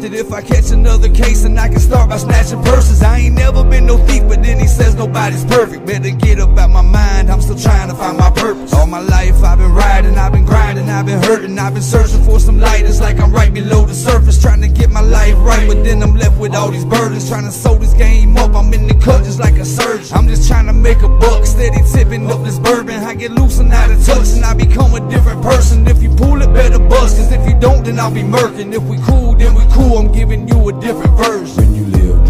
worth it if I catch another case and I can start by snatching purses. I ain't never been no thief, but then he says nobody's perfect. Better get up out my mind, I'm still trying to find my purpose. All my life I've been riding, I've been grinding, I've been hurting, I've been searching for some light. It's like I'm right below the surface, trying to get my life right, but then I'm left with all these burdens. Trying to sew this game up, I'm in the cut just like a surgeon. I'm just trying to make a buck, steady tipping up this bourbon. I get loose and out of touch, and I become a different person. If you pull it, don't, then I'll be murking. If we cool, then we cool, I'm giving you a different version. When you live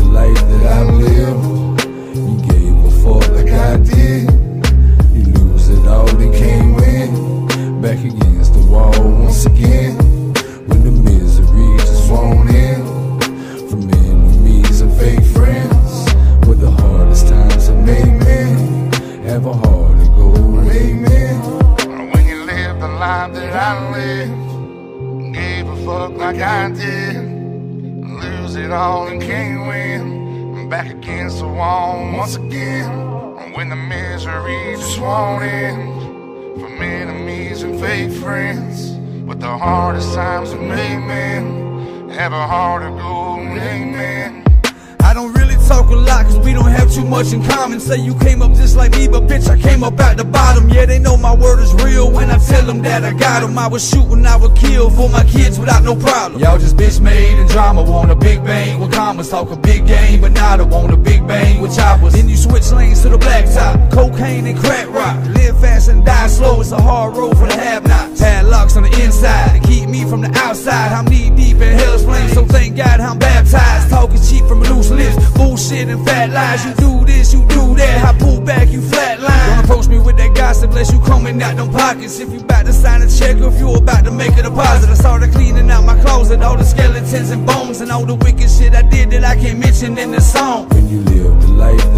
I did. Lose it all and can't win. I'm back against the wall once again. And when the misery just won't end. From enemies and fake friends. But the hardest times have made men. Have a heart of gold, amen. Talk a lot cause we don't have too much in common. Say you came up just like me but bitch I came up at the bottom. Yeah they know my word is real when I tell them that I got them I would shoot and I would kill for my kids without no problem. Y'all just bitch made and drama want a big bang. With commas talk a big game but now they want a big bang with choppers. Then you switch lanes to the blacktop Cocaine and crack rock. Live fast and die slow it's a hard road for the have-nots Padlocks on the inside to keep me from the outside. I'm knee deep in hell's flames so thank God I'm baptized. Talking cheap from a loose lips Bullshit and fat lies. You do this, you do that. I pull back, you flatline. Don't approach me with that gossip Unless you coming out them pockets. If you about to sign a check Or if you about to make a deposit. I started cleaning out my closet All the skeletons and bones And all the wicked shit I did That I can't mention in the song. When you live the life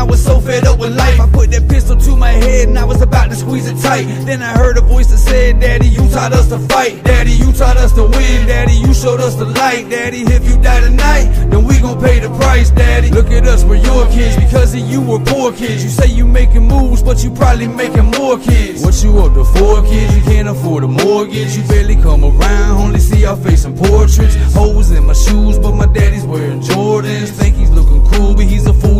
I was so fed up with life I put that pistol to my head and I was about to squeeze it tight. Then I heard a voice that said, Daddy, you taught us to fight. Daddy, you taught us to win. Daddy, you showed us the light. Daddy, if you die tonight, then we gon' pay the price Daddy, look at us, we're your kids Because of you, we're poor kids. You say you making moves, but you probably making more kids. What you up to four kids? You can't afford a mortgage. You barely come around, only see our face in portraits. Holes in my shoes, but my daddy's wearing Jordans. Think he's looking cool, but he's a fool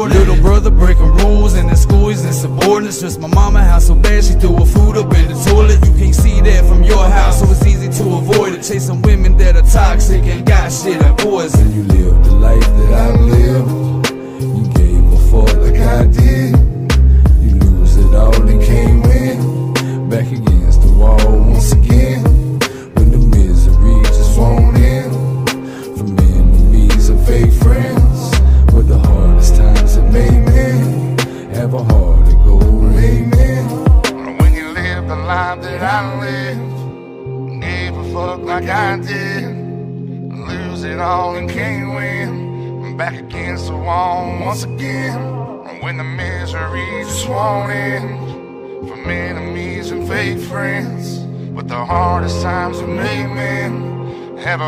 Little brother breaking rules, and in school he's insubordinate. Stress my mama house so bad she threw her food up in the toilet. You can't see that from your house, so it's easy to avoid it. Chasing women that are toxic and got shit and poison. You live the life that I live, you gave a fuck like I did. You lose it all and can't win. Back against Have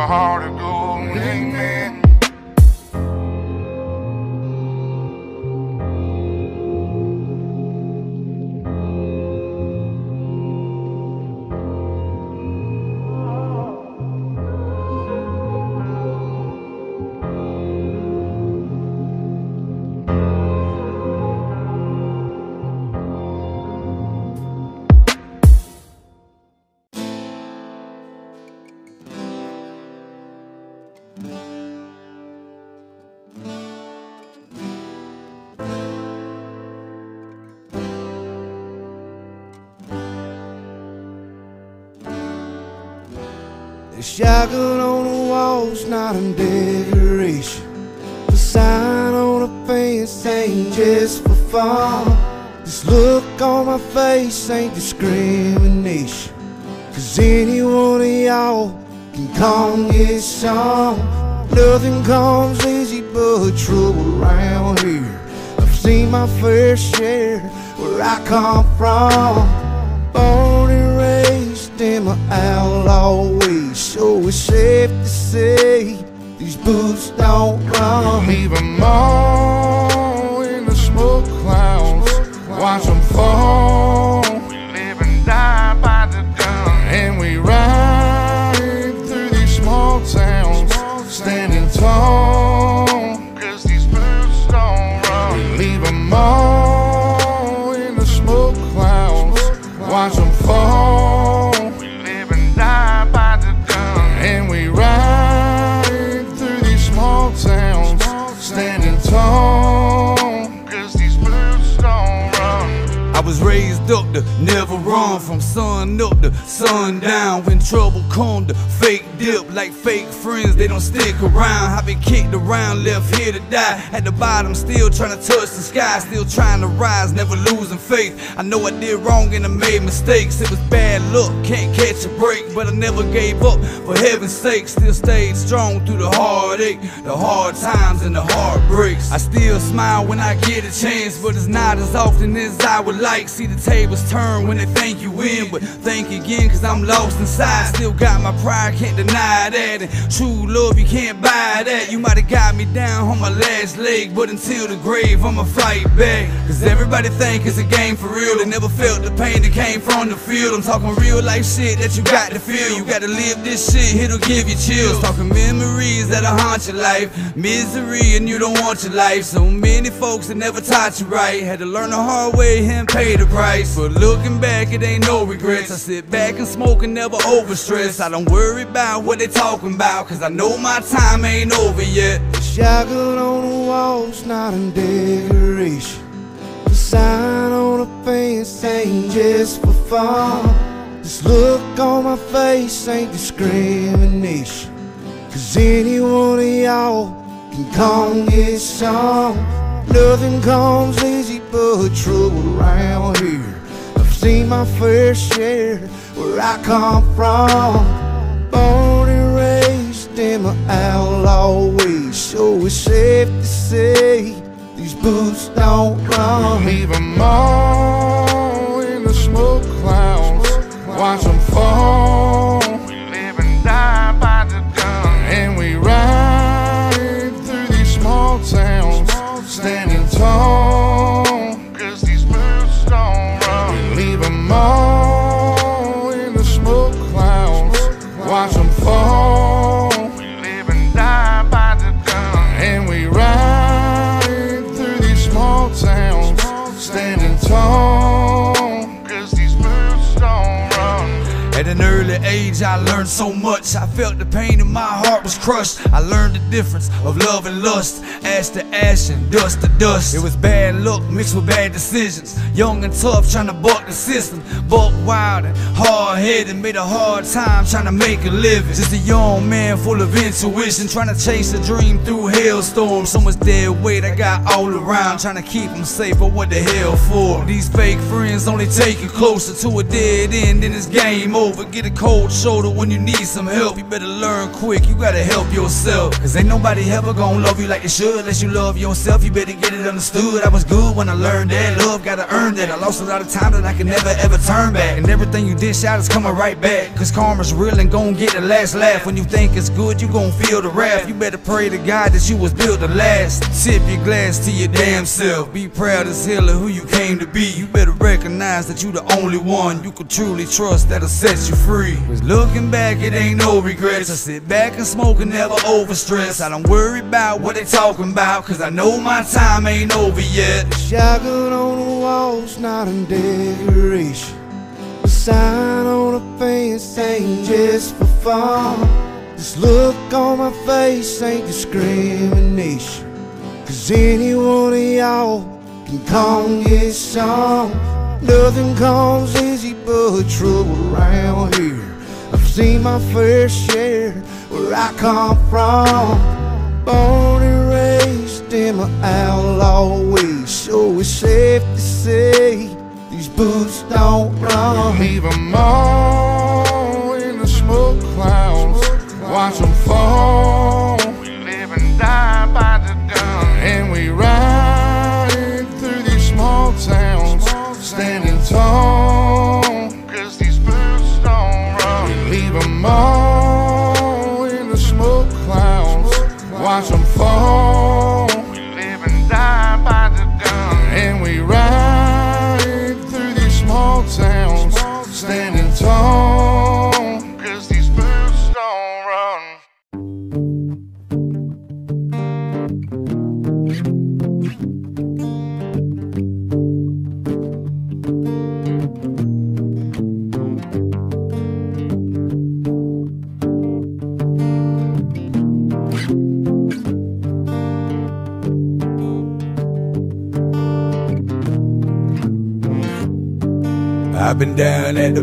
face ain't discrimination. Cause any one of y'all can come get some. Nothing comes easy but trouble around here. I've seen my fair share where I come from. Born and raised in my outlaw ways, so it's safe to say these boots don't run. Leave 'em all from sun up to sundown. When trouble come to fake dip like fake friends, they don't stick around. I've been kicked around, left here to die. At the bottom, still trying to touch the sky, still trying to rise, never losing faith. I know I did wrong and I made mistakes. It was bad luck, can't catch a break, but I never gave up. For heaven's sake, still stayed strong through the heartache, the hard times and the heartbreaks. I still smile when I get a chance, but it's not as often as I would like. See the tables turn when they think you win, but think again, cause I'm lost inside. Still got my pride, can't deny that. And true love, you can't buy that. You might have got me down on my last leg, but until the grave, I'ma fight back. Cause everybody think it's a game for real. They never felt the pain that came from the field. I'm talking real life shit that you got to feel. You gotta live this shit, it'll give you chills. Talking memories that'll haunt your life. Misery, and you don't want your life. So many folks that never taught you right. Had to learn the hard way and pay the price. But looking back, it ain't no regrets. I sit back and smoke and never overstress. I don't worry about what they talking about, cause I know my time ain't over yet. The shotgun on the wall's not a decoration. The sign on the fence ain't just for fun. This look on my face ain't discrimination. Cause any one of y'all can come get some. Nothing comes easy but trouble around here. I've seen my fair share where I come from. Born in my outlaw ways, so it's safe to say these boots don't run. Leave 'em all in the smoke clouds. Watch 'em fall. I learned so much. I felt the pain and my heart was crushed. I learned the difference of love and lust, ash to ash and dust to dust. It was bad luck mixed with bad decisions. Young and tough, trying to buck the system. Buck wild and hard headed, made a hard time trying to make a living. Just a young man full of intuition, trying to chase a dream through hailstorms. So much dead weight I got all around, trying to keep them safe. But what the hell for? These fake friends only take you closer to a dead end, then it's game over. Get a cold shoulder when you need some help. You better learn quick, you gotta help yourself. Cause ain't nobody ever gonna love you like they should unless you love yourself. You better get it understood. I was good when I learned that. Love gotta earn that. I lost a lot of time that I can never ever turn back. And everything you dish out is coming right back. Cause karma's real and gon' get the last laugh. When you think it's good, you gon' feel the wrath. You better pray to God that you was built to last. Tip your glass to your damn self. Be proud as hell of who you came to be. You better recognize that you the only one you can truly trust that'll set you free. Cause looking back, it ain't no regrets. I sit back and smoke and never overstress. I don't worry about what they talking about, cause I know my time ain't over yet. Shotgun on the wall's not a decoration. The sign on the fence ain't just for fun. This look on my face ain't discrimination. Cause any one of y'all can come get some. Nothing comes easy but trouble around here. I've seen my fair share where I come from. Born and raised in my outlaw ways, so it's safe to say these boots don't run. Leave them all in the smoke clouds, watch them fall. We live and die by them all in the smoke clouds, watch them fall.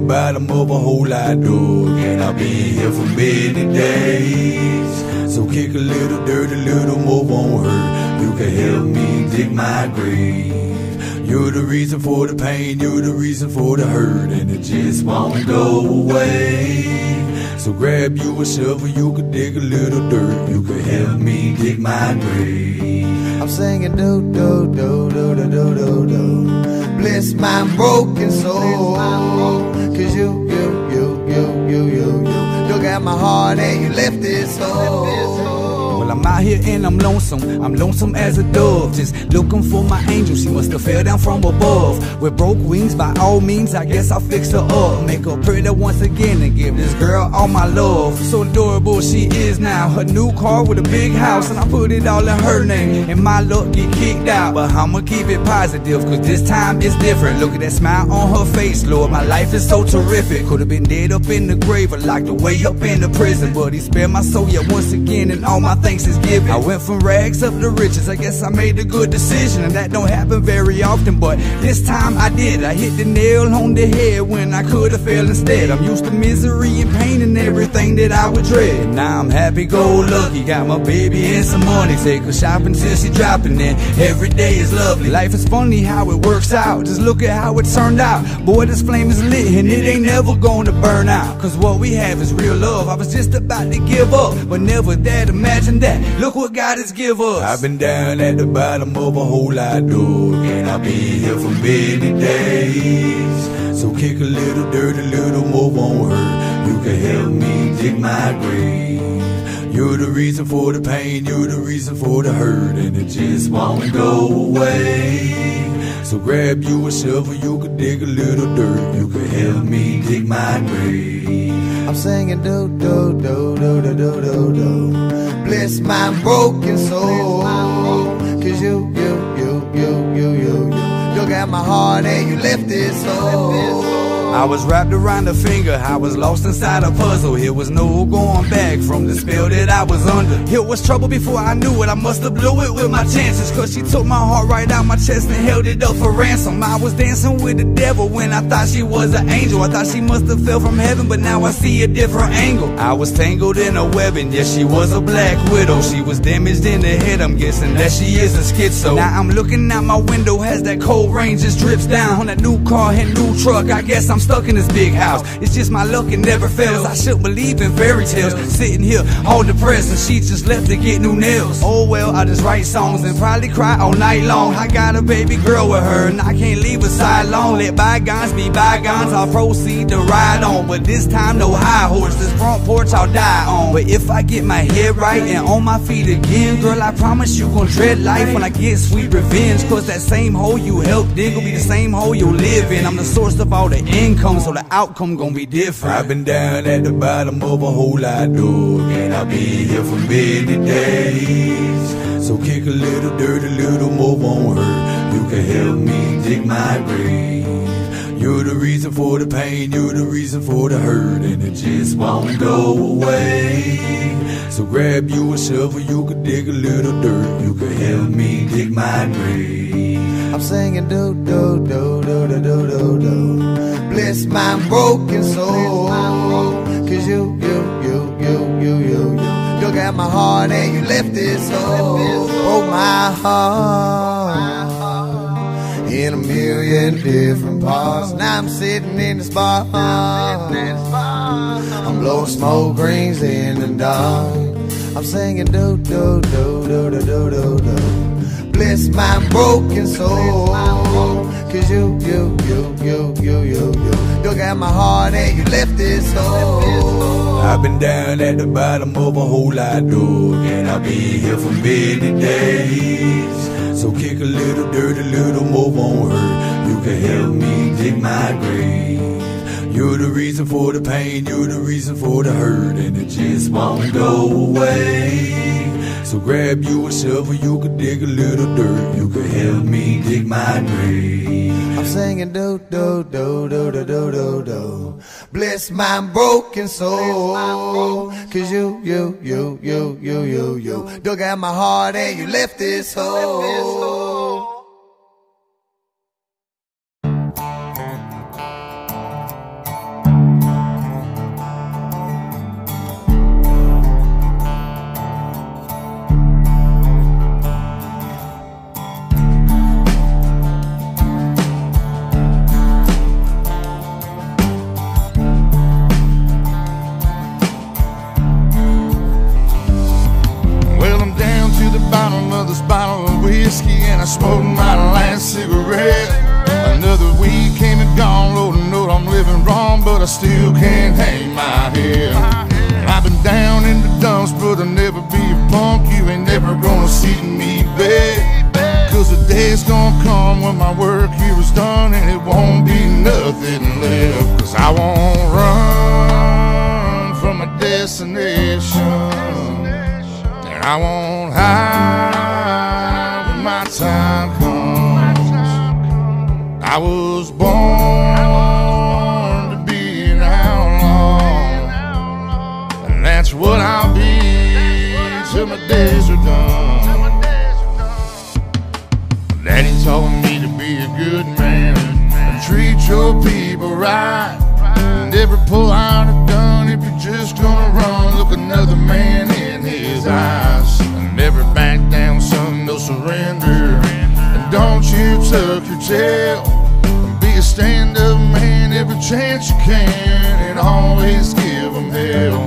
Bottom of a whole lot, dog, and I've been here for many days. So kick a little dirt, a little more won't hurt. You can help me dig my grave. You're the reason for the pain, you're the reason for the hurt, and it just won't go away. So grab you a shovel, you can dig a little dirt, you can help me dig my grave. I'm singing do do do do do do do do. Bless my broken soul. Cause you, you, you, you, you, you, you. Look at my heart and you left it so. I'm out here and I'm lonesome. I'm lonesome as a dove, just looking for my angel. She must have fell down from above. With broke wings, by all means, I guess I'll fix her up. Make her pretty once again and give this girl all my love. So adorable she is now. Her new car with a big house, and I put it all in her name. And my luck get kicked out, but I'ma keep it positive, cause this time it's different. Look at that smile on her face, Lord. My life is so terrific. Could have been dead up in the grave or locked away up in the prison. But he spared my soul yet once again, and all my thanks is given. I went from rags up to riches. I guess I made a good decision, and that don't happen very often. But this time I did. I hit the nail on the head when I could have fell instead. I'm used to misery and pain and everything that I would dread. Now I'm happy, go lucky. Got my baby and some money. Take her shopping till she dropping in. Every day is lovely. Life is funny how it works out. Just look at how it turned out. Boy, this flame is lit and it ain't never gonna burn out. Cause what we have is real love. I was just about to give up, but never dared imagine that. Look what God has give us. I've been down at the bottom of a whole lot, dog, and I've been here for many days. So kick a little dirt, a little more won't hurt. You can help me dig my grave. You're the reason for the pain, you're the reason for the hurt, and it just won't go away. So grab you a shovel, you can dig a little dirt, you can help me dig my grave. I'm singing do do do do do do do do. Bless my broken soul. Cause you, you, you, you, you, you, you. Look at my heart and you left it so. I was wrapped around a finger, I was lost inside a puzzle. Here was no going back from the spell that I was under. It was trouble before I knew it, I must have blew it with my chances. Cause she took my heart right out my chest and held it up for ransom. I was dancing with the devil when I thought she was an angel. I thought she must have fell from heaven, but now I see a different angle. I was tangled in a web, and yes, she was a black widow. She was damaged in the head, I'm guessing that she is a schizo. Now I'm looking out my window as that cold rain just drips down on that new car and new truck. I guess I'm stuck in this big house. It's just my luck, it never fails. I shouldn't believe in fairy tales. Sitting here all depressed, and she just left to get new nails. Oh well, I just write songs and probably cry all night long. I got a baby girl with her, and I can't leave her side long. Let bygones be bygones, I'll proceed to ride on. But this time, no high horse, this front porch I'll die on. But if I get my head right and on my feet again, girl, I promise you gon' dread life when I get sweet revenge. Cause that same hole you helped dig will be the same hole you'll live in. I'm the source of all the income, so the outcome gon' be different. I've been down at the bottom of a whole lot, dog, and I've been here for many days. So kick a little dirt, a little more won't hurt. You can help me dig my grave. You're the reason for the pain, you're the reason for the hurt, and it just won't go away. So grab you a shovel, you can dig a little dirt, you can help me dig my grave. I'm singing do do do do do do do do. Bless my broken soul. Cause you, you, you, you, you, you, you Dug out my heart and you left it so Broke my heart in a million different parts. Now I'm sitting in the spot. I'm blowing smoke rings in the dark. I'm singing do do do do do do do do. Bless my broken soul. Cause you, you, you, you, you, you, you Dug out my heart and you left it so I've been down at the bottom of a whole lot, dog And I'll be here for many days so kick a little dirt, a little more won't hurt. You can help me dig my grave. You're the reason for the pain, you're the reason for the hurt, and it just won't go away. So grab you a shovel, you can dig a little dirt, you can help me dig my grave. I'm singing do do do do do do do do. Bless my broken soul. Cause you, you, you, you, you, you, you dug out my heart and you left this hole. Good man and treat your people right. Never pull out a gun if you're just gonna run. Look another man in his eyes. And never back down, son, no surrender. And don't you tuck your tail. Be a stand-up man every chance you can. And always give them hell.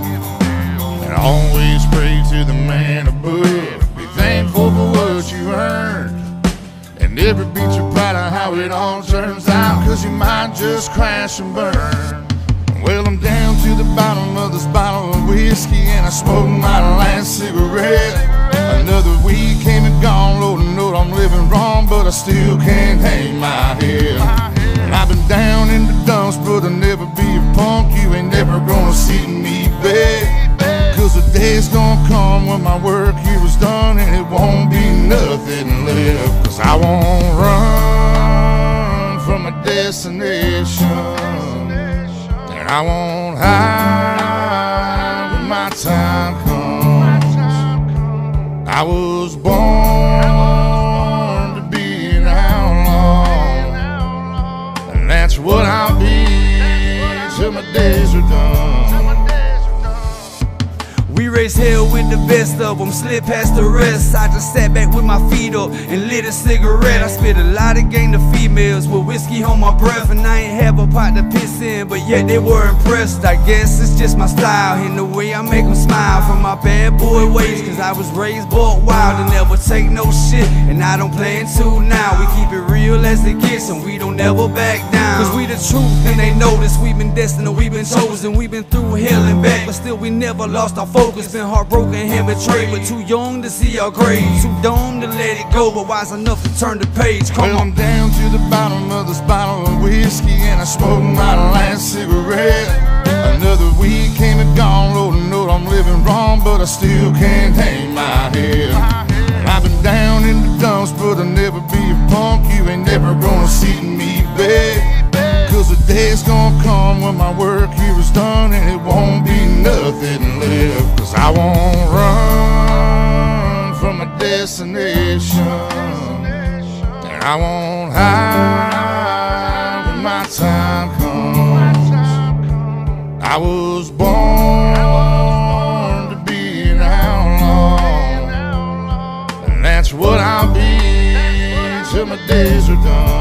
And always pray to the man above. Be thankful for what you earned. And never beat your on how it all turns out. Cause you might just crash and burn. Well, I'm down to the bottom of this bottle of whiskey, and I smoked my last cigarette. Another week came and gone, Lord knows I'm living wrong, but I still can't hang my head. And I've been down in the dumps, but I'll never be a punk. You ain't never gonna see me beg. Cause the day's gonna come when my work here is done and it won't be nothing left. Cause I won't run destination. And I won't hide when my time comes. I was born Raised hell with the best of them, slid past the rest. I just sat back with my feet up and lit a cigarette. I spit a lot of game to females with whiskey on my breath, and I ain't have a pot to piss in, but yet they were impressed. I guess it's just my style and the way I make them smile from my bad boy ways. Cause I was raised buck wild and never take no shit, and I don't plan to now. We keep it real as it gets, and we don't ever back down. Cause we the truth, and they know this. We've been destined, we've been chosen, we've been through hell and back, but still we never lost our focus. Been heartbroken and betrayed, but too young to see our grave. Too dumb to let it go, but wise enough to turn the page. Come Well, on. I'm down to the bottom of this bottle of whiskey and I smoked my last cigarette. Another week came and gone, Lord knows I'm living wrong, but I still can't hang my head. I've been down in the dumps, but I'll never be a punk. You ain't never gonna see me beg. Cause the day's gonna come when my work here is done And it won't be nothing left. Cause I won't run from a destination. And I won't hide when my time comes. I was born to be an outlaw. And that's what I'll be till my days are done.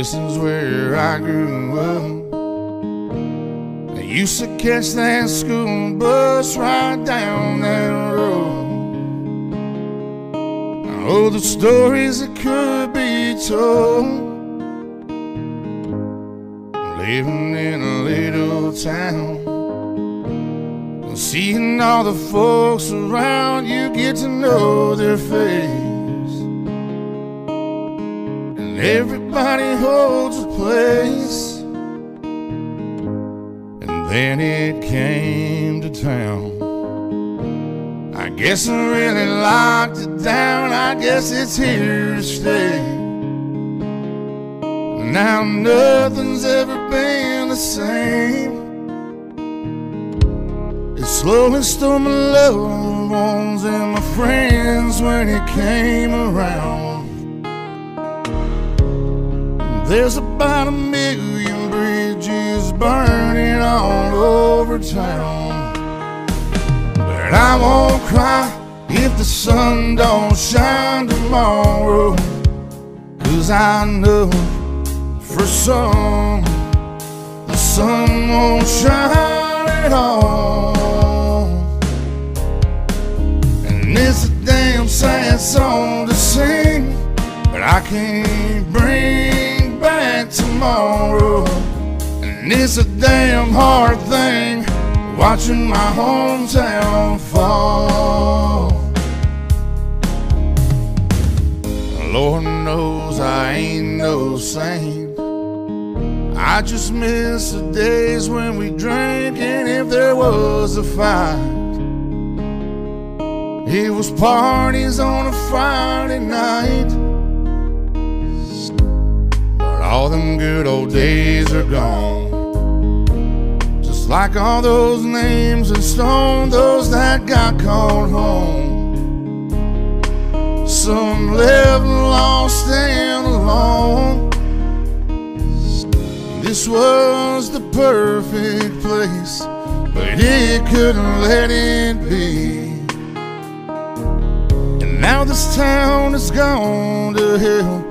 This is where I grew up. I used to catch that school bus right down that road. Oh, the stories that could be told. Living in a little town. Seeing all the folks around, you get to know their face. Everybody holds a place. And then it came to town. I guess I really locked it down. I guess it's here to stay. Now nothing's ever been the same. It slowly stole my loved ones and my friends when it came around. There's about a million bridges burning all over town. But I won't cry if the sun don't shine tomorrow. Cause I know for some the sun won't shine at all. And it's a damn sad song to sing, but I can't bring tomorrow. And it's a damn hard thing watching my hometown fall. Lord knows I ain't no saint. I just miss the days when we drank and if there was a fight. It was parties on a Friday night. All them good old days are gone. Just like all those names in stone, those that got called home. Some left lost and alone. This was the perfect place, but it couldn't let it be. And now this town is gone to hell.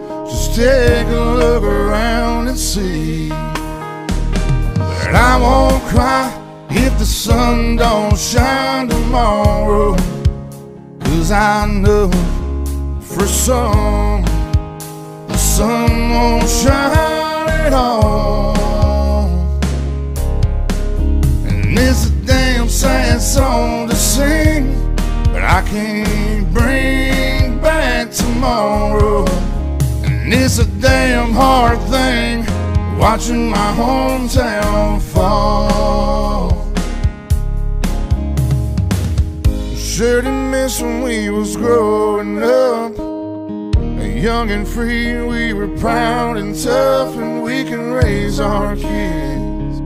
Take a look around and see. But I won't cry if the sun don't shine tomorrow. Cause I know for some the sun won't shine at all. And it's a damn sad song to sing, but I can't bring back tomorrow. And it's a damn hard thing watching my hometown fall. Sure did miss when we was growing up. Young and free, we were proud and tough, and we can raise our kids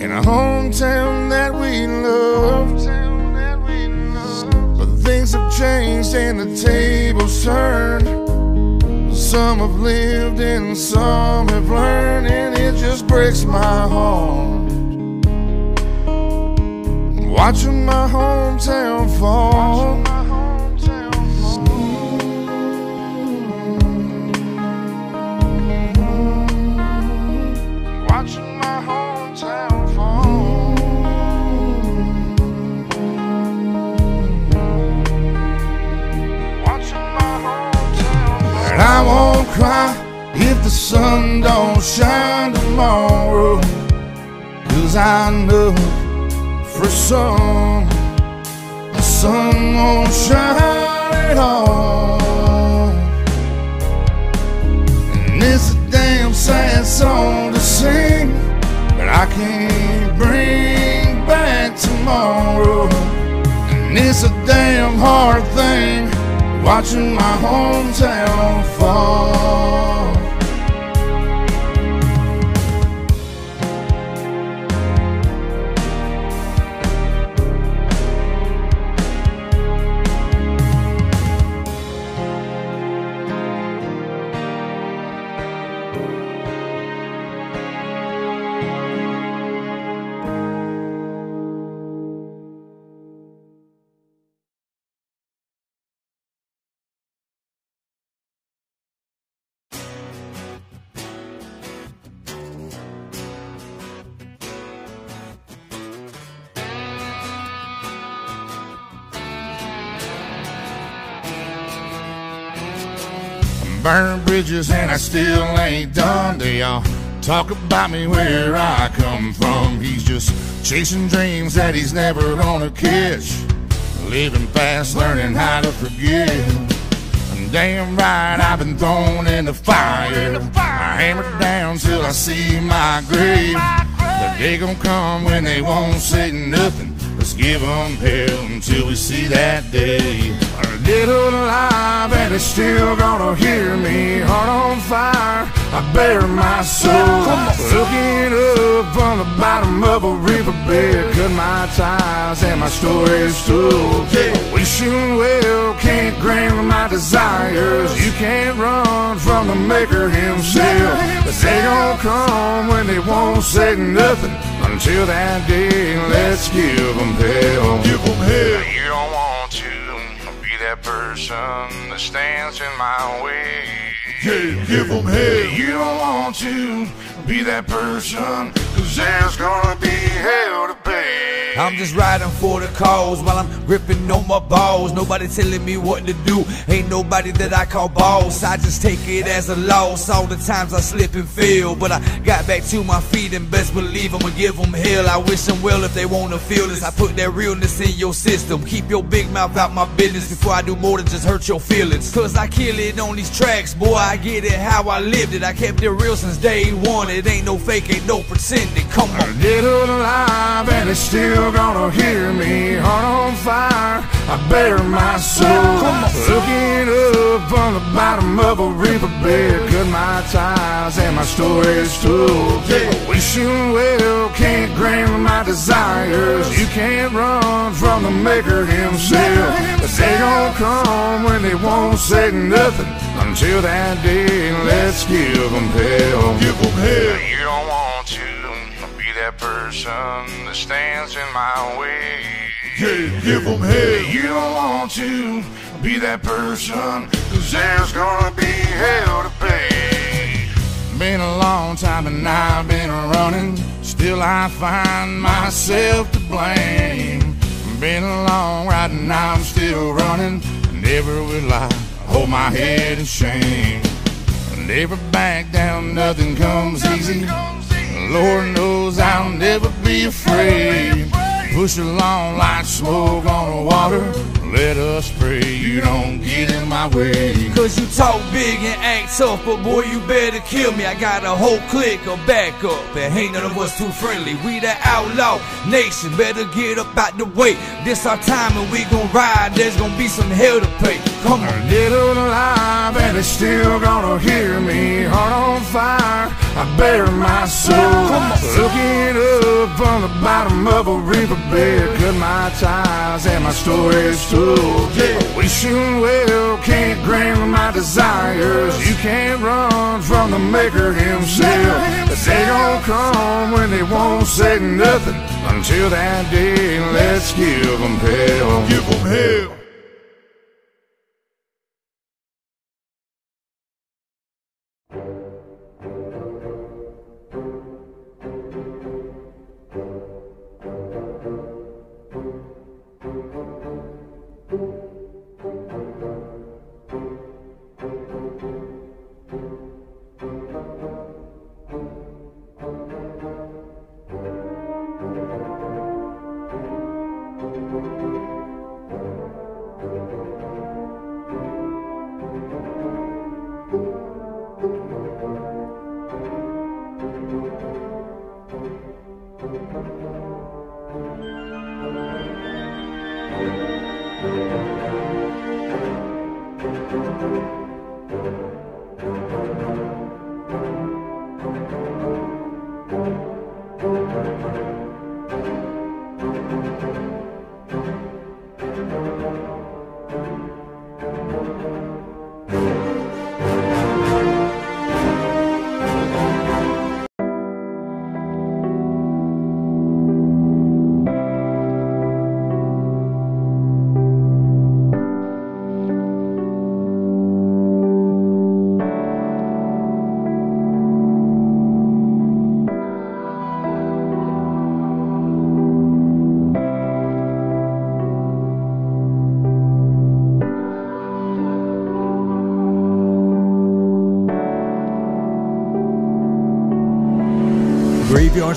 in a hometown that we love. Things have changed and the tables turned. Some have lived and some have learned, and it just breaks my heart. Watching my hometown fall. Won't if the sun don't shine tomorrow. Cause I know for some the sun won't shine at all. And it's a damn sad song to sing, but I can't bring back tomorrow. And it's a damn hard thing watching my hometown fall. Bridges and I still ain't done. They all talk about me where I come from. He's just chasing dreams that he's never gonna catch. Living fast, learning how to forget. And damn right, I've been thrown in the fire. I hammer down till I see my grave. The day gonna come when they won't say nothing. Let's give them hell until we see that day. A little alive and it's still gonna hear me. Heart on fire, I bear my soul. Looking up from the bottom of a riverbed. Cut my ties and my story's told. Wishing well can't grant my desires. You can't run from the maker himself. But they gon' come when they won't say nothing. Until that day, let's give them hell. Give them hell. You don't want to be that person that stands in my way. Yeah, give them hell. You don't want to be that person, there's gonna be hell to pay. I'm just riding for the cause while I'm gripping on my balls. Nobody telling me what to do. Ain't nobody that I call boss. I just take it as a loss. All the times I slip and fail. But I got back to my feet and best believe I'ma give them hell. I wish them well if they wanna feel this. I put that realness in your system. Keep your big mouth out my business before I do more than just hurt your feelings. Cause I kill it on these tracks, boy. I get it how I lived it. I kept it real since day one. It ain't no fake, ain't no pretending. Come A on. little alive and it's still gonna hear me. Heart on fire, I bear my soul. Come on. Looking up from the bottom of a riverbed. Cut my ties and my story's told. Wishing well can't grant my desires. You can't run from the maker himself. But they gon' come when they won't say nothing. Until that day, let's give them hell. Give them hell. You don't want to be that person that stands in my way. Yeah, give them hell. You don't want to be that person, cause there's gonna be hell to pay. Been a long time and I've been running, still I find myself to blame. Been a long ride and I'm still running, never will I hold my head in shame. Never back down, nothing comes easy. Lord knows I'll never be afraid. Push along like smoke on the water. Let us pray you don't get in my way. Cause you talk big and act tough, but boy, you better kill me. I got a whole clique of backup, and ain't none of us too friendly. We the outlaw nation, better get up out the way. This our time, and we gon' ride. There's gonna be some hell to pay. Come on. Little alive and it's still gonna hear me. Heart on fire, I bear my soul. Looking up from the bottom of a riverbed. Cut my ties and my story's told. Wishing well can't grant my desires. You can't run from the maker himself. They gon' come when they won't say nothing. Until that day, let's give them hell. Give them hell.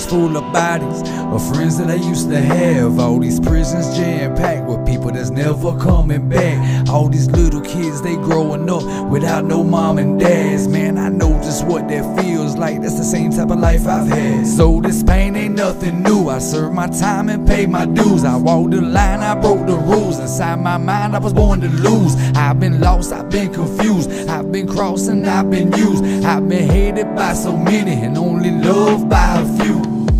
Full of bodies of friends that I used to have. All these prisons jam packed with people that's never coming back. All these little kids, they growing up without no mom and dads. Man, I know just what that feels like. That's the same type of life I've had. So this pain ain't nothing new. I served my time and paid my dues. I walked the line, I broke the rules. Inside my mind, I was born to lose. I've been lost, I've been confused. I've been crossing, I've been used. I've been hated by so many and only loved by.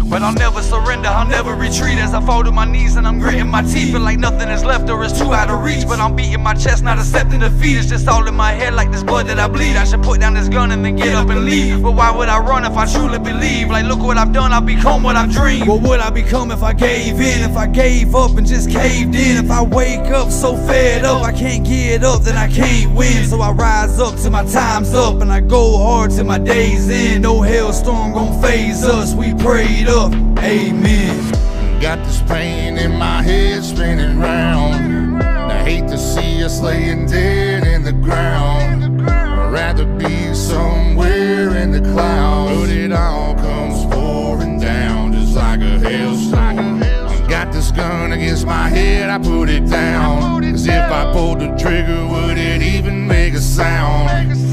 But I'll never surrender, I'll never retreat as I fall to my knees and I'm gritting my teeth. Feel like nothing is left or it's too out of reach. But I'm beating my chest, not accepting defeat. It's just all in my head like this blood that I bleed. I should put down this gun and then get up and leave. But why would I run if I truly believe? Like, look what I've done, I've become what I've dreamed. What would I become if I gave in? If I gave up and just caved in? If I wake up so fed up, I can't get up, then I can't win. So I rise up till my time's up and I go hard till my day's end. No hailstorm gon' phase us, we prayed up amen. Got this pain in my head spinning round. I hate to see us laying dead in the ground. I'd rather be somewhere in the clouds. But it all comes pouring down just like a hailstorm. Got this gun against my head, I put it down. As if I pulled the trigger, would it even make a sound?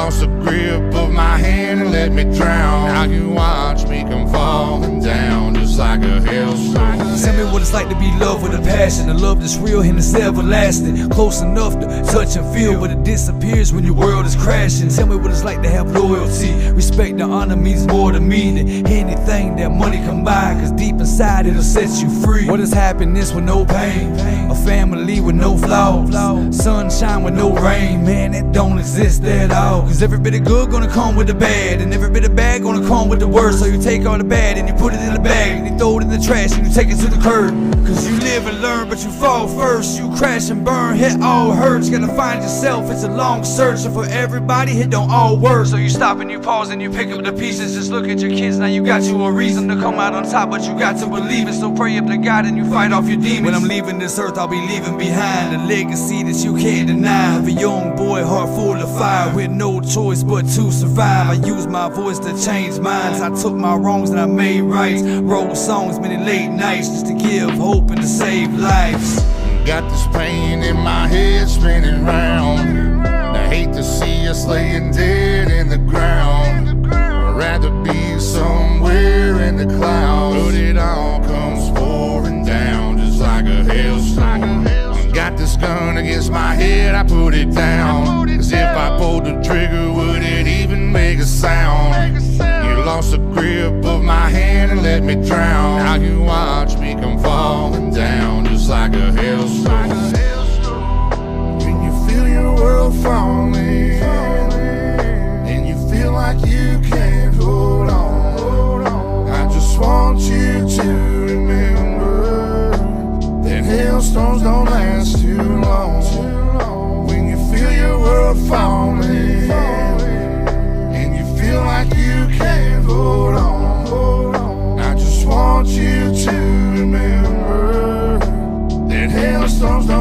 Lost the grip of my hand and let me drown. Now you watch me come falling down just like a hailstorm. Tell me what it's like to be loved with a passion, a love that's real and it's everlasting. Close enough to touch and feel, but it disappears when your world is crashing. Tell me what it's like to have loyalty. Respect and honor means more to me than anything that money can buy. Cause deep inside it'll set you free. What is happiness with no pain? A family with no flaws. Sunshine with no rain. Man, it don't exist at all. Cause every bit of good gonna come with the bad. And every bit of bad gonna come with the worst. So you take all the bad and you put it in the bag. And you throw in the trash and you take it to the curb. Cause you live and learn, but you fall first. You crash and burn, hit all hurts. Gotta find yourself, it's a long search. And for everybody, it don't all work. So you stop and you pause and you pick up the pieces. Just look at your kids, now you got you a reason to come out on top. But you got to believe it. So pray up to God and you fight off your demons. When I'm leaving this earth, I'll be leaving behind a legacy that you can't deny. Of a young boy, heart full of fire, with no choice but to survive. I use my voice to change minds. I took my wrongs and I made rights. Wrote songs many late nights just to give hope and to save lives. Got this pain in my head spinning round. I hate to see us laying dead in the ground. I'd rather be somewhere in the clouds. But it all comes pouring down just like a hailstorm. Got this gun against my head, I put it down. Cause if I pulled the trigger, would it even make a sound? Lost the grip of my hand and let me drown. Now you watch me come falling down just like a hailstorm. When you feel your world falling, and you feel like you can't hold on, I just want you to remember that hailstorms don't last too long. When you feel your world falling, can't hold on, I just want you to remember that hailstorms don't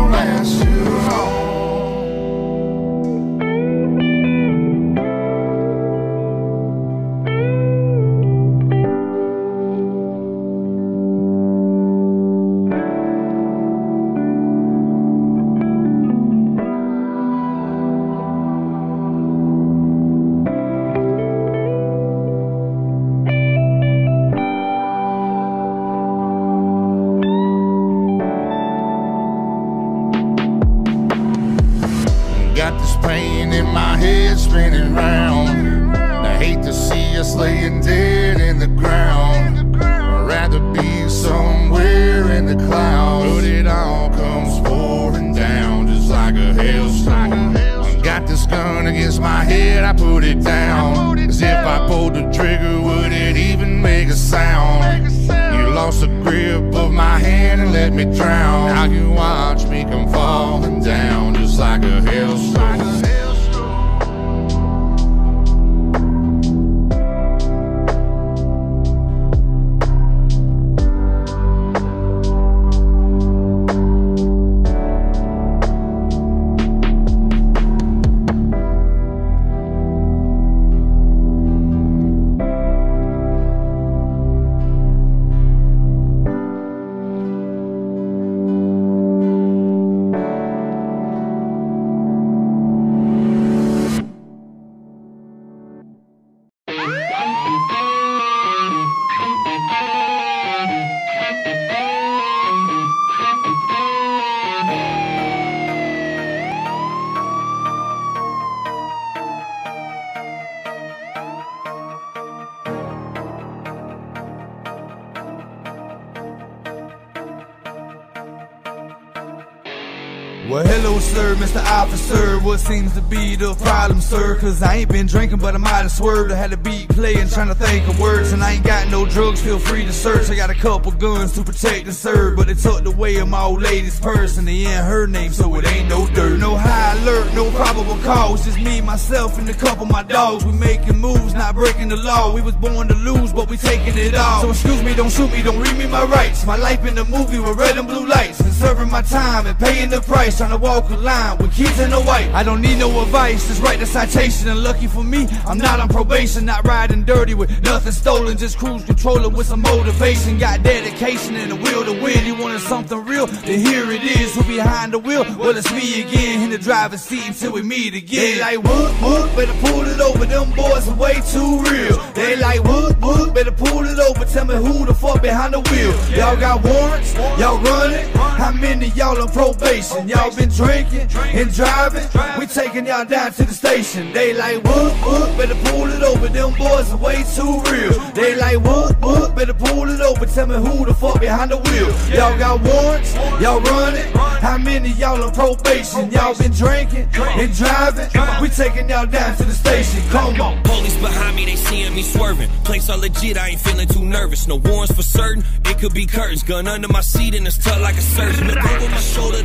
Well, hello, sir, Mr. Officer. What seems to be the problem, sir? Cause I ain't been drinking, but I might have swerved. I had a beat playing, trying to think of words. And I ain't got no drugs, feel free to search. I got a couple guns to protect and serve. But they took away of my old lady's purse, and they ain't her name, so it ain't no dirt. No high alert, no probable cause. Just me, myself, and a couple of my dogs. We making moves, not breaking the law. We was born to lose, but we taking it all. So excuse me, don't shoot me, don't read me my rights. My life in the movie with red and blue lights. Serving my time and paying the price. Trying to walk a line with kids in the white. I don't need no advice, just write the citation. And lucky for me, I'm not on probation, not riding dirty with nothing stolen. Just cruise controlling with some motivation. Got dedication and a will to win. You wanted something real, then here it is. Who behind the wheel? Well, it's me again in the driver's seat until we meet again. They like whoop whoop, better pull it over. Them boys are way too real. They like whoop whoop, better pull it over. Tell me who the fuck behind the wheel. Y'all got warrants, y'all running. How many y'all on probation? Y'all been drinking and driving. We taking y'all down to the station. They like whoop whoop, better pull it over. Them boys are way too real. They like whoop whoop, better pull it over. Tell me who the fuck behind the wheel. Y'all got warrants, y'all running. How many y'all on probation? Y'all been drinking and driving. We taking y'all down to the station. Come on. Police behind me, they seeing me swerving. Place are legit, I ain't feeling too nervous. No warrants for certain, it could be curtains. Gun under my seat and it's tucked like a surgeon. Look over my shoulder,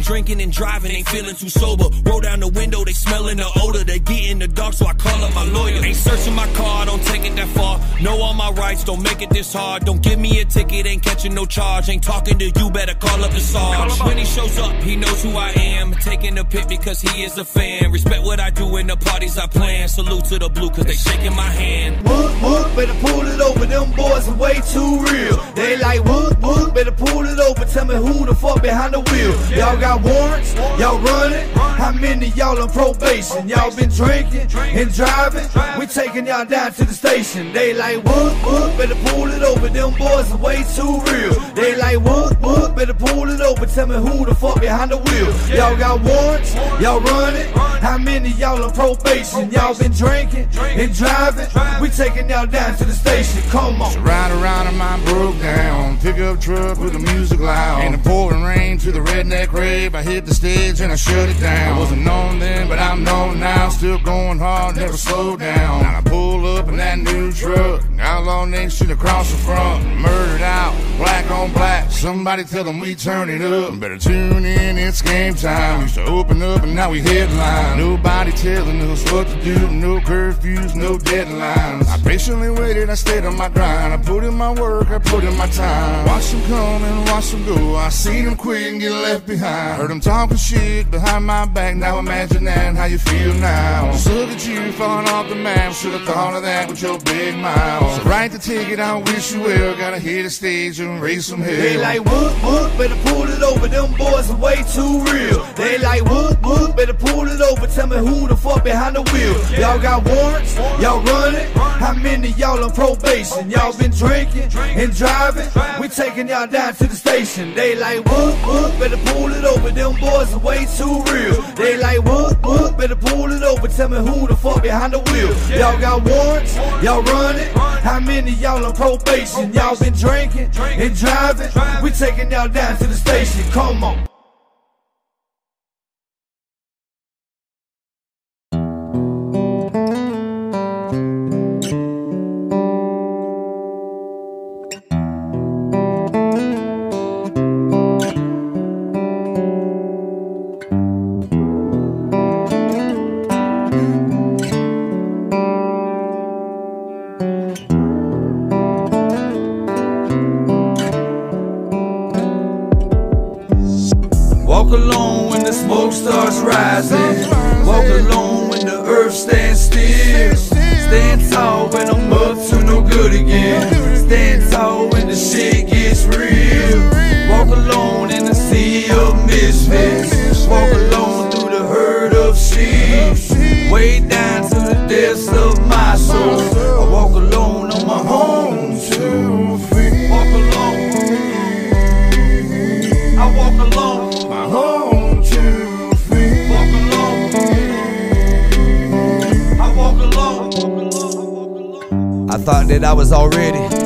Been drinking and driving, ain't feeling too sober. Roll down the window, they smelling the odor. They get in the dark, so I call up my lawyer. Ain't searching my car, don't take it that far. Know all my rights, don't make it this hard. Don't give me a ticket, ain't catching no charge. Ain't talking to you, better call up the sarge. When he shows up, he knows who I am. Taking the pit because he is a fan. Respect what I do in the parties I plan. Salute to the blue, cause they shaking my hand. Whoop whoop, better pull it over. Them boys are way too real. They like whoop whoop, better pull it over. Tell me who the fuck behind the wheel. Y'all got warrants, y'all running. How many y'all on probation? Y'all been drinking and driving. We taking y'all down to the station. They like whoop whoop, better pull it over. Them boys are way too real. They like whoop whoop, better pull it over. Tell me who the fuck behind the wheel. Y'all got warrants, y'all running. How many y'all on probation? Y'all been drinking and driving. We taking y'all down to the station. Come on. Ride around in my broke down pickup truck with the music loud. In the pouring rain to the redneck rave, I hit the stage and I shut it down. I wasn't known then, but I'm known now. Still going hard, never slow down. Now I pull up in that new truck, outlaw nation across the front, murdered out, black on black. Somebody tell them we turn it up. Better tune in, it's game time. Used to open up and now we headline. Nobody telling us what to do, no curfews, no deadlines. I patiently waited, I stayed on my grind. I put in my work, I put in my time. Watch them come and watch them go. I seen them quit and get left behind. Heard them talking shit behind my back. Now imagine that, how you feel now. So look at you falling off the map. Should've thought of that with your big mouth. So write the ticket, I wish you well. Gotta hit the stage and raise some hell. They like whoop whoop, better pull it over. Them boys are way too real. They like whoop whoop, better pull it over. Tell me who the fuck behind the wheel. Y'all got warrants, y'all running. How many y'all on probation? Y'all been drinking and driving. We taking y'all down to the station. They like whoop whoop, better pull it over. But them boys are way too real. They like whoop whoop, better pull it over. Tell me who the fuck behind the wheel. Y'all got warrants, y'all running. How many y'all on probation? Y'all been drinking and driving. We taking y'all down to the station. Come on.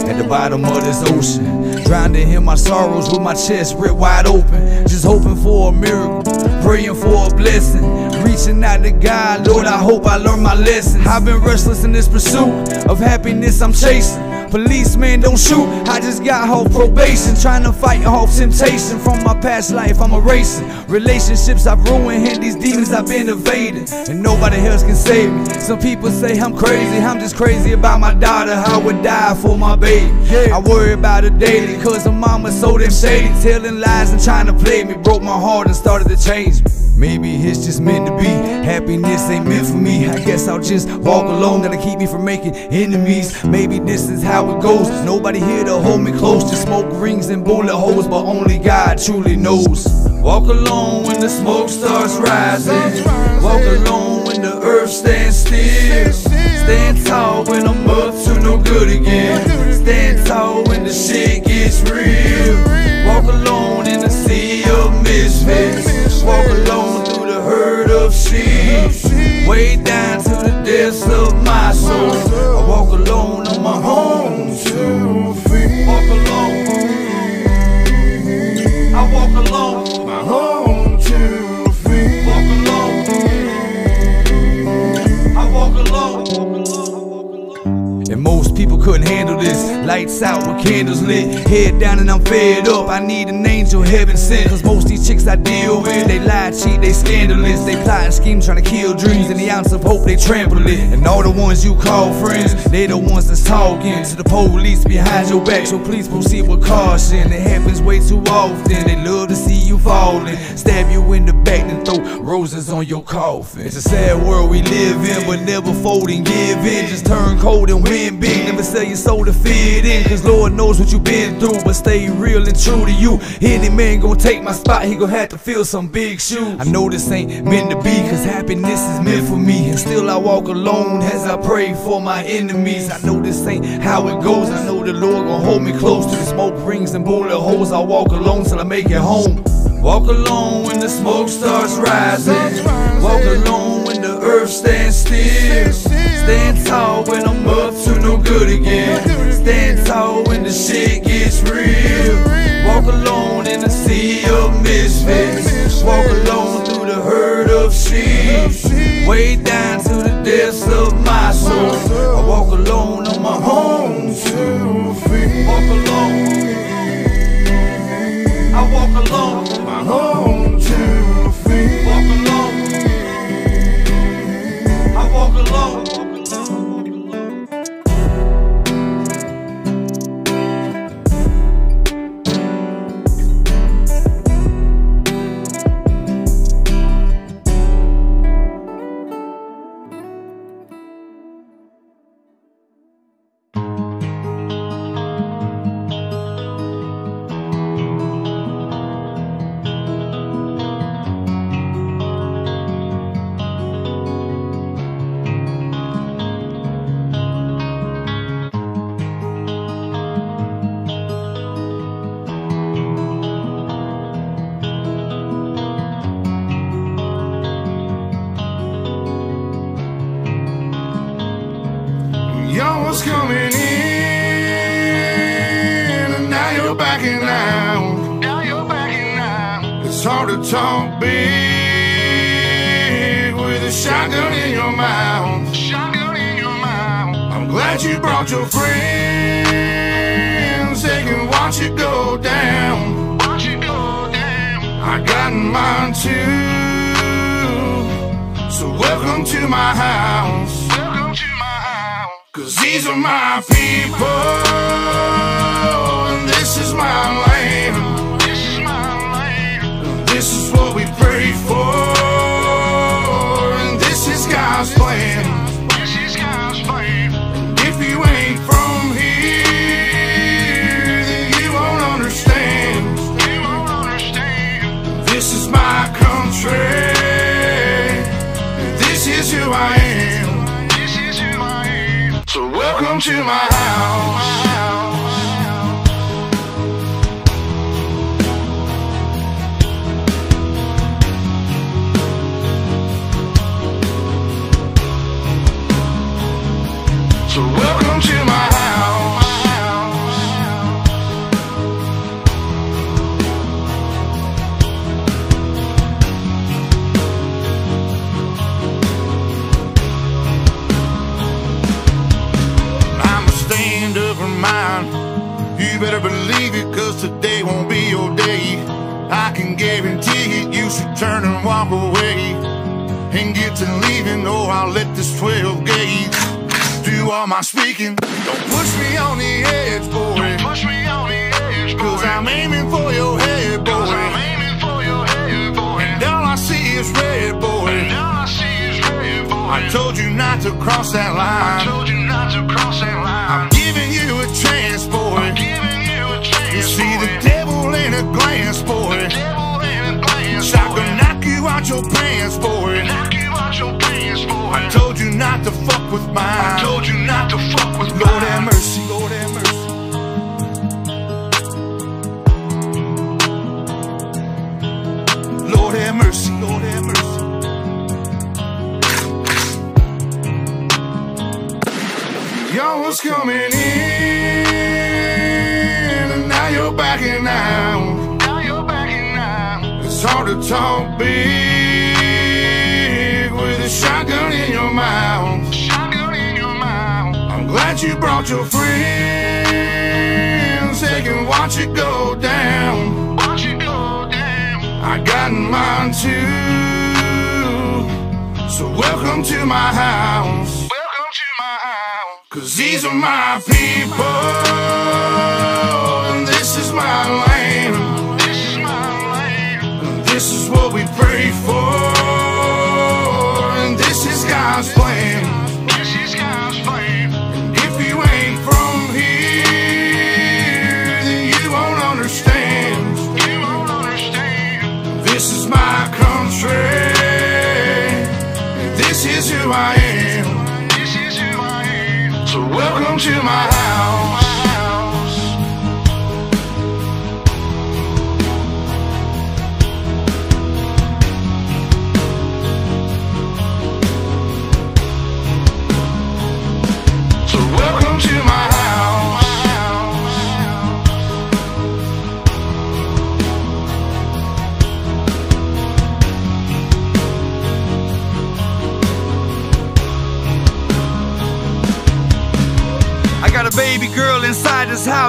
At the bottom of this ocean. Drowning in my sorrows with my chest ripped wide open. Just hoping for a miracle, praying for a blessing. Reaching out to God, Lord, I hope I learn my lesson. I've been restless in this pursuit of happiness I'm chasing. Policeman, don't shoot. I just got off probation, trying to fight off temptation from my past life. I'm erasing relationships I've ruined, and these demons I've been evading, and nobody else can save me. Some people say I'm crazy, I'm just crazy about my daughter. I would die for my baby. I worry about her daily, cause her mama's so damn shady, telling lies and trying to play me. Broke my heart and started to change me. Maybe it's just meant to be. Happiness ain't meant for me. I guess I'll just walk alone, gotta keep me from making enemies. Maybe this is how goes. Nobody here to hold me close. Just smoke rings and bullet holes, but only God truly knows. Walk alone when the smoke starts rising. Walk alone when the earth stands still. Stand tall when I'm up to no good again. Stand tall when the shit gets real. Walk alone in the sea of misfits. Walk alone through the herd of sheep. Way down to the depths of my soul. People couldn't handle this. Lights out with candles lit. Head down and I'm fed up. I need an angel heaven sent. Cause most these chicks I deal with, they lie, cheat, they scandalous. They plot and scheme trying to kill dreams. And the ounce of hope they trample it. And all the ones you call friends, they the ones that's talking to the police behind your back. So please proceed with caution. It happens way too often. They love to see you falling. Stab you in the back and throw roses on your coffin. It's a sad world we live in, but never fold and give in. Just turn cold and win big. Never sell your soul to fit in. Cause Lord knows what you've been through, but stay real and true to you. Any man gon' take my spot, he gon' have to fill some big shoes. I know this ain't meant to be, cause happiness is meant for me. And still I walk alone as I pray for my enemies. I know this ain't how it goes. I know the Lord gon' hold me close to the smoke rings and bullet holes. I walk alone till I make it home. Walk alone when the smoke starts rising. Walk alone earth stands still. Stand tall when I'm up to no good again. Stand tall when the shit gets real. Walk alone in the sea of misfits. Walk alone through the herd of sheep. Way down to the depths of my soul. I walk alone on my home brought your friends. They can watch it go down. Watch it go down. I got mine too. So welcome to my house. Welcome to my house. Cause these are my people. And this is my land. This is my land. This is what we pray for. And this is God's plan. House. To my house. To leaving, or oh, I'll let this 12 gauge do all my speaking. Don't push me on the edge, boy. Don't push me on the edge, boy. Cause I'm aiming for your head, boy. Cause I'm aiming for your head, boy. And all I see is red, boy. And all I see is red, boy. I told you not to cross that line. I told you not to cross that line. I'm giving you a chance, boy. I'm giving you a chance, You see boy. the devil in a glance, boy. devil in a glance, So I boy. can knock you out your pants, boy. Knock you out your pants, boy. I told you not to fuck with mine. I told you not to fuck with Lord mine. have mercy, Lord have mercy. Lord have mercy, Lord have mercy. Y'all was coming in, and now you're backing out. Now you're backing out. It's hard to talk big mouth. I'm glad you brought your friends. They can watch it go down. Watch it go down. I got mine too. So welcome to my house. Welcome to my house. Cause these are my people. And this is my land.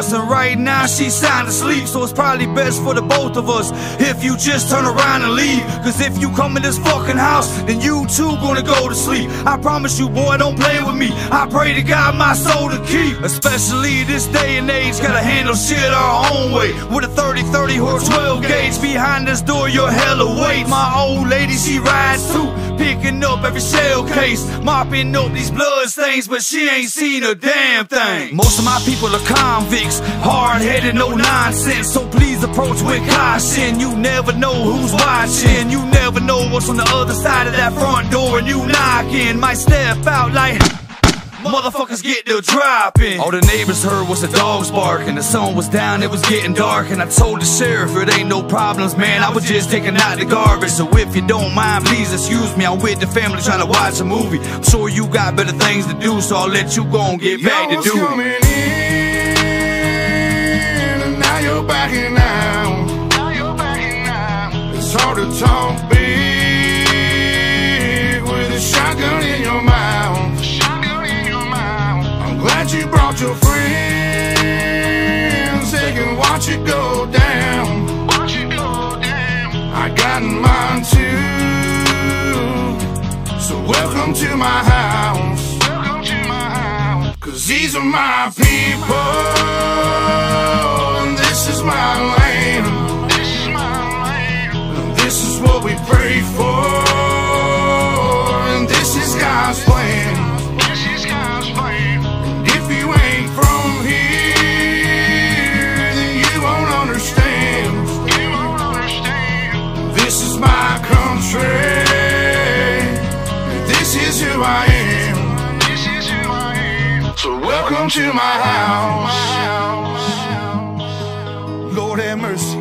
House, and right now she's sound asleep. So it's probably best for the both of us if you just turn around and leave. Cause if you come in this fucking house, then you too gonna go to sleep. I promise you, boy, don't play with me. I pray to God my soul to keep. Especially this day and age, gotta handle shit our own way. With a 30 30 or 12 gauge behind this door, you're hella weight. My old lady, she rides too. Picking up every shell case, mopping up these blood stains, but she ain't seen a damn thing. Most of my people are convicts, hard headed, no nonsense. So please approach with caution. You never know who's watching, you never know what's on the other side of that front door, and you knocking. Might step out like. Motherfuckers get the dropping. All the neighbors heard was the dogs barking. The sun was down, it was getting dark. And I told the sheriff it ain't no problems, man. I was just taking out the garbage. So if you don't mind, please excuse me. I'm with the family trying to watch a movie. I'm sure you got better things to do, so I'll let you go and get back to Y'all was in, and now you're backing out. Now you're backing out. It's hard to talk glad your friends. They can watch it go down. Watch it go down. I got mine too. So welcome to my house. Welcome to my house. Cause these are my people. And this is my land. This is my land. And this is what we pray for. And this is God's plan. Welcome to my house. Lord have mercy.